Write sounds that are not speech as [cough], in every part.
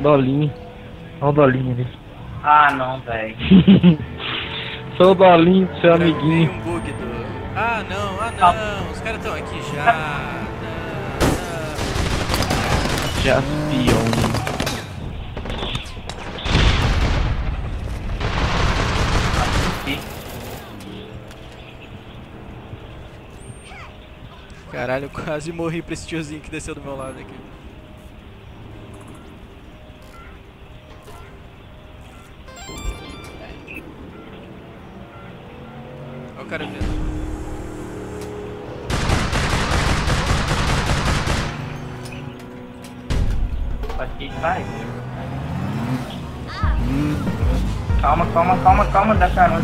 Dolinho. Olha o Dolinho ali. Ah, não, velho. [laughs] Sou o Dolinho, seu amiguinho. um bug do. Ah não, ah não, os caras estão aqui já. Não, não. Jaspion. Caralho, eu quase morri pra esse tiozinho que desceu do meu lado aqui. Vai. Calma, calma, calma, calma, dá carona.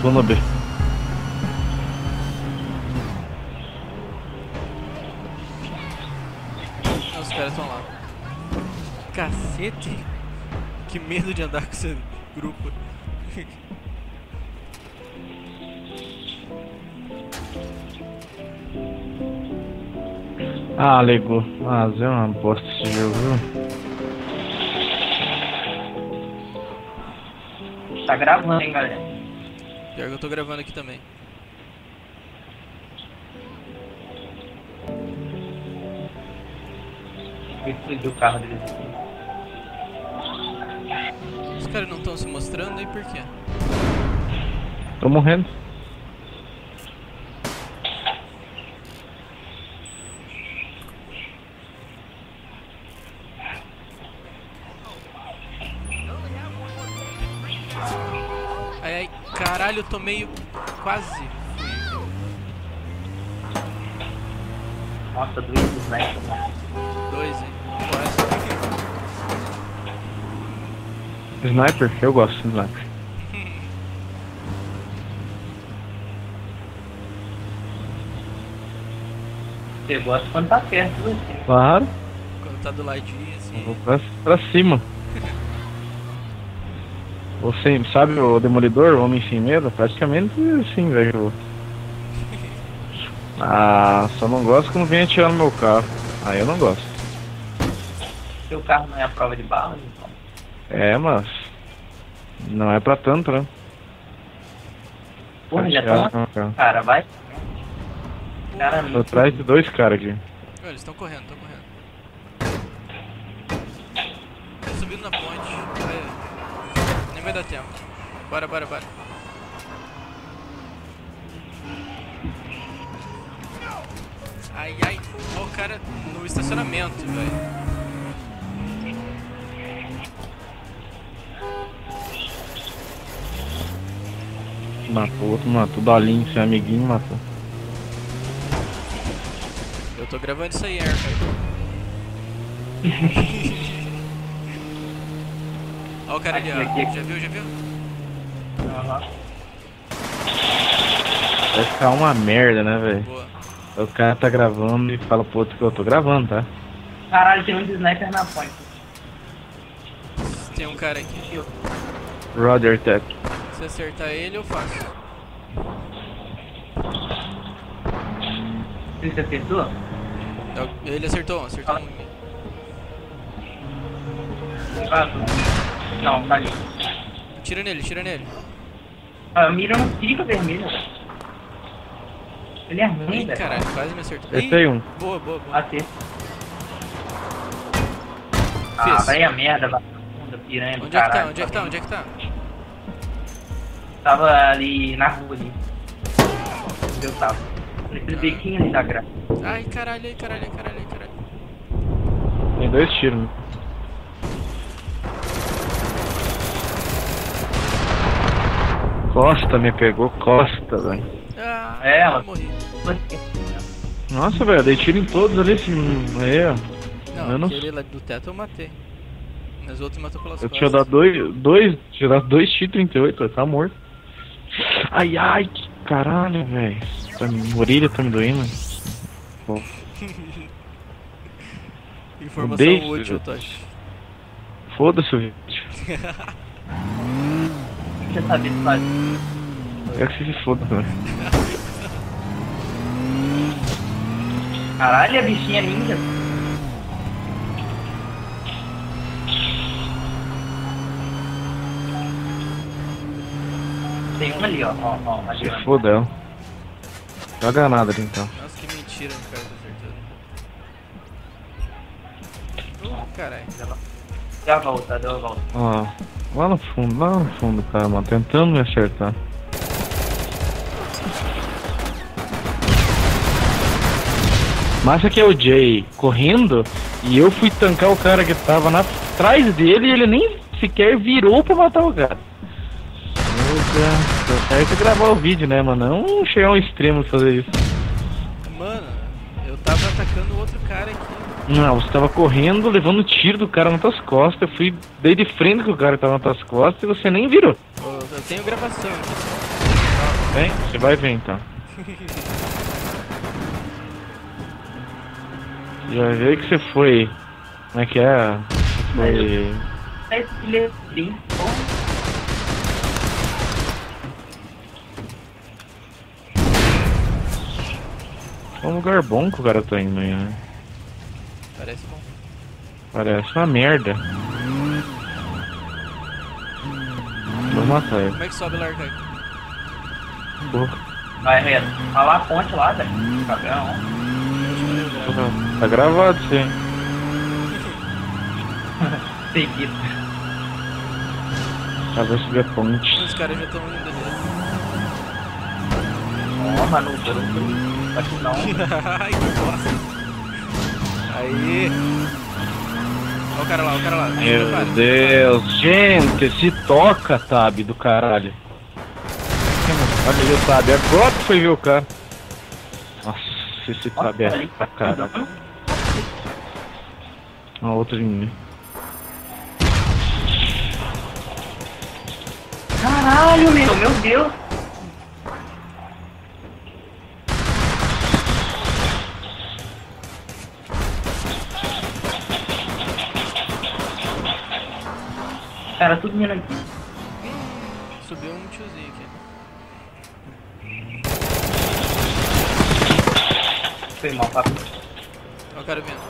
Tô no B. Os caras estão lá. Cacete! Que medo de andar com esse grupo. [laughs] Ah, legou. Ah, é uma bosta esse jogo, viu? Tá gravando, hein, galera. Pior que eu tô gravando aqui também. Vou explodir o carro deles aqui. Os caras não estão se mostrando aí por quê? Tô morrendo. Ai ai, caralho, eu tô meio. quase. Nossa, dois né? Dois, hein? Quase. Sniper? Eu gosto de sniper. Você gosta quando tá perto de você. Claro, Quando tá do ladinho eu assim. vou pra, pra cima. Você sabe o Demolidor, o Homem Sem Medo? Praticamente assim, velho. Ah, só não gosto quando vem atirar no meu carro. Aí eu não gosto. Seu carro não é a prova de balas, então. É, mas. Não é pra tanto, né? Porra, já Atirar tá no meu carro. Cara, vai. Cara, Tô atrás de dois caras aqui. Olha, eles estão correndo, estão correndo. Tô subindo na ponte. Vai- Nem vai dar tempo. Bora, bora, bora. Ai, ai. Ó o cara no estacionamento, velho. Matou, outro matou. Dolinho, seu amiguinho, matou. Eu tô gravando isso aí, Air, [laughs] Ó o cara ali, ó. Já viu, já viu? Aham. Vai ficar uma merda, né, velho? Boa. O cara tá gravando e fala pro outro que eu tô gravando, tá? Caralho, tem um de sniper na ponte. Tem um cara aqui. Roger Tech. Se acertar ele, eu faço. Você acertou? Ele acertou um, acertou um. Ah, não, tá ali. Tira nele, tira nele. Ah, a mira não fica vermelha. Ele é ruim, Ih, velho. caralho, quase me acertou. Acertei Ih, um. Boa, boa, boa. Acerto. Ah, Fiz. vai a merda, vagabunda, piranha do Onde é que tá? Onde é que tá? Onde é que tá? Tava ali na rua ali. Onde eu tava. Nesse bequinho ali da graça. Ai, caralho, ai, caralho, ai, caralho, ai, caralho. Tem dois tiros, né? Costa me pegou, Costa, velho. Ah, É, ela- eu morri. Nossa, velho, dei tiro em todos ali, assim, aí, ó. Não, Eu não- aquele lá do teto eu matei. Mas o outro matou pelas Eu costas. tinha dado dois, dois, tinha dado dois tiros 38, velho, tá morto. Ai, ai, que caralho, velho. Tá, minha orelha tá me doendo. Pô, [laughs] Informação Beijo. útil, Toshi. Foda-se o vídeo. Saber se faz. Quero que você se foda, né? Caralho, a bichinha é ninja. Tem ali, ó. ó, ó ali, Se ó. foda ela. Joga nada ali então. Nossa, que mentira, o cara tá acertando. Uh, caralho. Deu a volta, deu a volta. Ó, lá no fundo, lá no fundo, cara, mano, tentando me acertar. Mas que é o Jay correndo e eu fui tancar o cara que tava na, atrás dele e ele nem sequer virou pra matar o cara. Meu Deus, tá certo gravar o vídeo, né, mano? Não chegar ao extremo de fazer isso. Mano, eu tava atacando outro cara aqui. Não, você tava correndo, levando tiro do cara nas tuas costas. Eu fui dei de frente com o cara que tava nas tuas costas e você nem virou. Eu tenho gravação aqui. Vem, você vai ver então. Você vai ver que você foi. Como é que é? Foi. É um lugar bom que o cara tá indo aí, né? Parece bom. Parece uma merda. Vou matar ele. Como é que sobe lá, Arcade? Porra, Vai, Reto. Vai lá a ponte lá, velho. Cabrão. porra. Tá gravado isso [laughs] aí. Seguido. Ah, vai subir a ponte. Os caras já estão indo. Ó, mano, o Bruno. Acho que não. [laughs] Ai, que bosta. Aí. Olha o cara lá, olha o cara lá. Meu Para. Deus, gente, se toca, Tab, do caralho. Olha o Tab, agora que foi ver o cara. Nossa, esse Tab é pra caralho. Uma outra em mim. Caralho, meu, meu Deus. Cara, tudo vindo aqui. Subiu um tiozinho aqui. Foi mal, papo. Olha o cara vindo.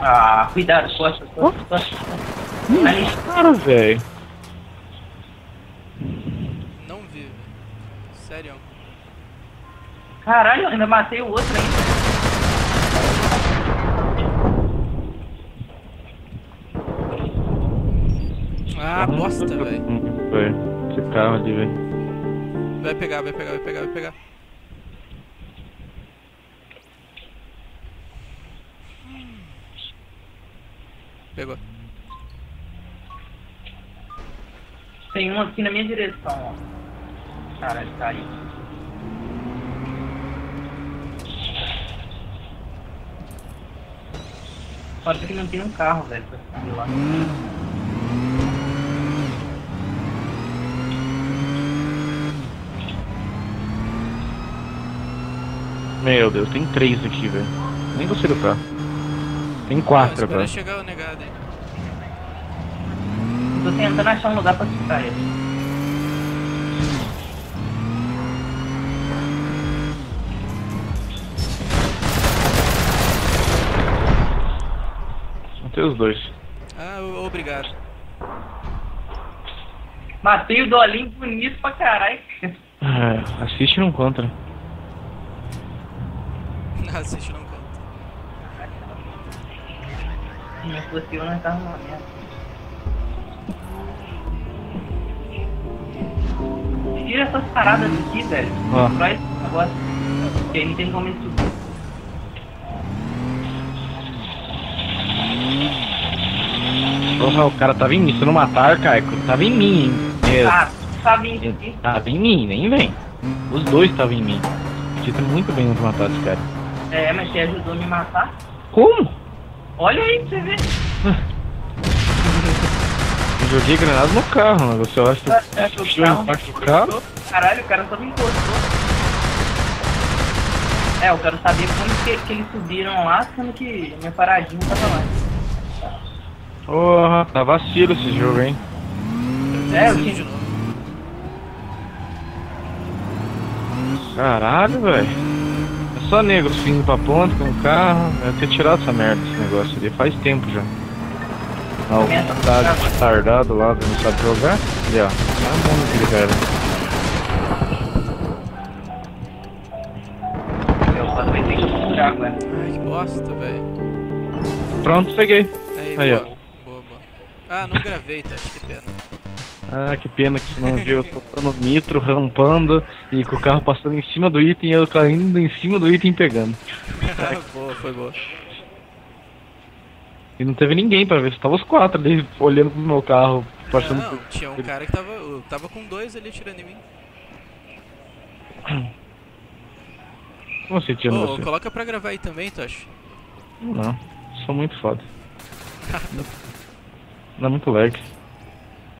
Ah, cuidado, costas, costas, costas. Cara, velho. Não vi, velho. Sério. Caralho, eu ainda matei o outro ainda. Ah, bosta, velho. Foi. Esse carro ali, velho. Vai pegar, vai pegar, vai pegar, vai pegar. Pegou. Tem um aqui na minha direção, ó. Caralho, caiu. Pode ser que não tem um carro, velho, pra subir lá. Meu Deus, tem três aqui, velho. Nem gostei do carro. Tem quatro agora. chegar o negado aí. Tô tentando achar um lugar pra ficar ele. Matei os dois. Ah, obrigado. Matei o Dolinho bonito pra caralho. É, assiste e não contra. [laughs] Assiste não canta. Se não fosse eu, nós tava uma merda. Tira essas paradas aqui, velho. Ó. Traz esse negócio. Porque aí não tem como ele subir. Porra, o cara tava em mim. Se não matar, Caico, tava em mim, hein? Meu Ah, sabe isso aqui? Tava em mim, nem vem. Os dois estavam em mim. Tinha muito bem não matar esse cara. É, mas você ajudou a me matar. Como? Olha aí pra você ver. Eu [laughs] joguei granada no carro, né? Você acha que É, eu o carro embaixo do carro? Caralho, o cara só me encostou. É, eu quero saber como que, que eles subiram lá, sendo que minha paradinha tava lá. Porra, tá vacilo esse jogo, hein? É, de novo. Caralho, velho. É só negros vindo pra ponta com o carro. Eu ter tirado essa merda esse negócio ali faz tempo já. Ah, o a tá retardado lá, que não sabe jogar. Ali, ó. Tá bom aquele cara. Que procurar agora. Ai, que bosta, velho. Pronto, peguei. Aí, Aí, boa. Ah, não gravei, tá? Que pena. Ah, que pena que você não viu eu soltando nitro, rampando e com o carro passando em cima do item e eu caindo em cima do item pegando. boa, foi boa. E não teve ninguém pra ver, só tava os quatro ali olhando pro meu carro, passando Não, por. tinha um cara que tava. Tava com dois ali atirando em mim. [clears throat] Como assim, tirando Ô, você? coloca pra gravar aí também, Tosh. Não, sou muito foda. [laughs] Dá muito lag.